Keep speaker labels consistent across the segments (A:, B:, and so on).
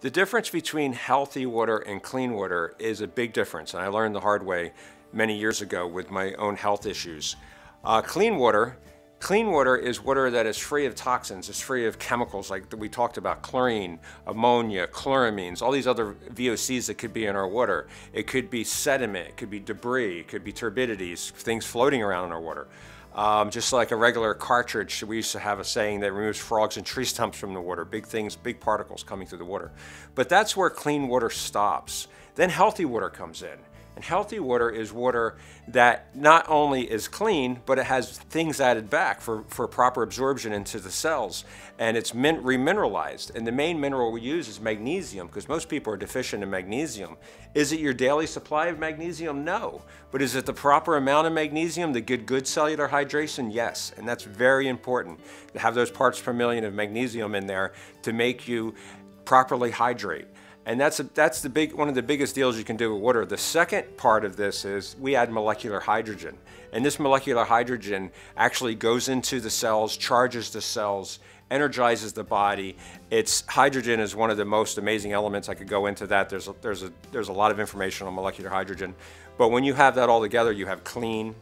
A: The difference between healthy water and clean water is a big difference, and I learned the hard way many years ago with my own health issues. Uh, clean water, clean water is water that is free of toxins, it's free of chemicals like we talked about, chlorine, ammonia, chloramines, all these other VOCs that could be in our water. It could be sediment, it could be debris, it could be turbidities, things floating around in our water. Um, just like a regular cartridge, we used to have a saying that removes frogs and tree stumps from the water, big things, big particles coming through the water. But that's where clean water stops. Then healthy water comes in. And healthy water is water that not only is clean, but it has things added back for, for proper absorption into the cells. And it's min- remineralized. And the main mineral we use is magnesium, because most people are deficient in magnesium. Is it your daily supply of magnesium? No. But is it the proper amount of magnesium, the good, good cellular hydration? Yes. And that's very important to have those parts per million of magnesium in there to make you properly hydrate. And that's, a, that's the big, one of the biggest deals you can do with water. The second part of this is we add molecular hydrogen. And this molecular hydrogen actually goes into the cells, charges the cells, energizes the body. It's hydrogen is one of the most amazing elements. I could go into that. There's a, there's a, there's a lot of information on molecular hydrogen. But when you have that all together, you have clean,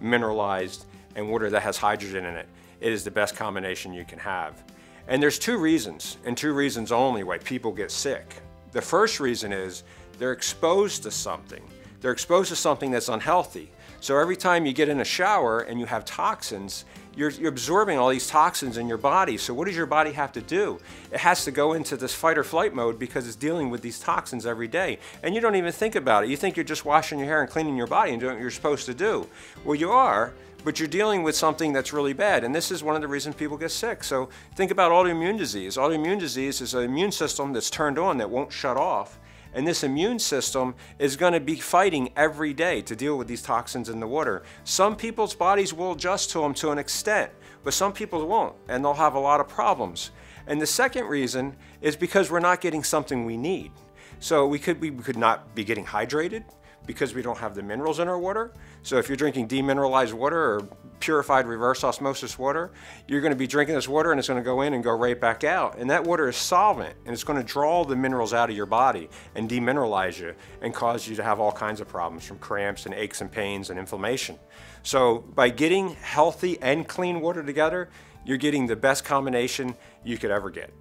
A: mineralized, and water that has hydrogen in it. It is the best combination you can have. And there's two reasons, and two reasons only, why people get sick. The first reason is they're exposed to something. They're exposed to something that's unhealthy. So every time you get in a shower and you have toxins, you're, you're, absorbing all these toxins in your body. So what does your body have to do? It has to go into this fight or flight mode because it's dealing with these toxins every day. And you don't even think about it. You think you're just washing your hair and cleaning your body and doing what you're supposed to do. Well, you are, but you're dealing with something that's really bad. And this is one of the reasons people get sick. So think about autoimmune disease. Autoimmune disease is an immune system that's turned on that won't shut off. And this immune system is going to be fighting every day to deal with these toxins in the water. Some people's bodies will adjust to them to an extent, but some people won't, and they'll have a lot of problems. And the second reason is because we're not getting something we need. So we could, we could not be getting hydrated because we don't have the minerals in our water. So if you're drinking demineralized water or purified reverse osmosis water, you're going to be drinking this water and it's going to go in and go right back out. And that water is solvent and it's going to draw the minerals out of your body and demineralize you and cause you to have all kinds of problems from cramps and aches and pains and inflammation. So by getting healthy and clean water together, you're getting the best combination you could ever get.